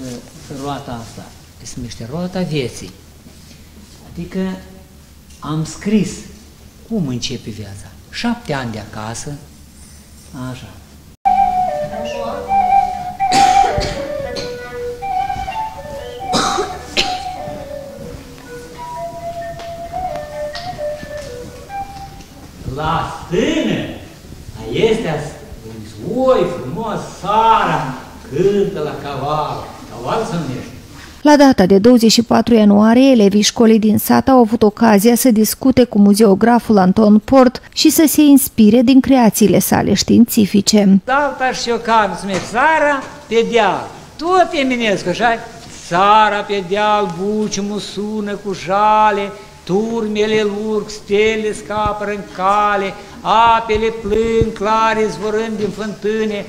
uh, roata asta, se numește roata vieții. Adică am scris cum începe viața. Șapte ani de acasă, așa. La stână, este oi frumos, Sara, cântă la caval, caval se numește. La data de 24 ianuarie, elevii școlii din sat au avut ocazia să discute cu muzeograful Anton Port și să se inspire din creațiile sale științifice. Dalta și eu cam se Sara pe deal, tot eminescu, așa Sara pe deal, buciumul sună cu jale, turmele lurg, stele scapă în cale, apele plâng clare zvorând din fântâne,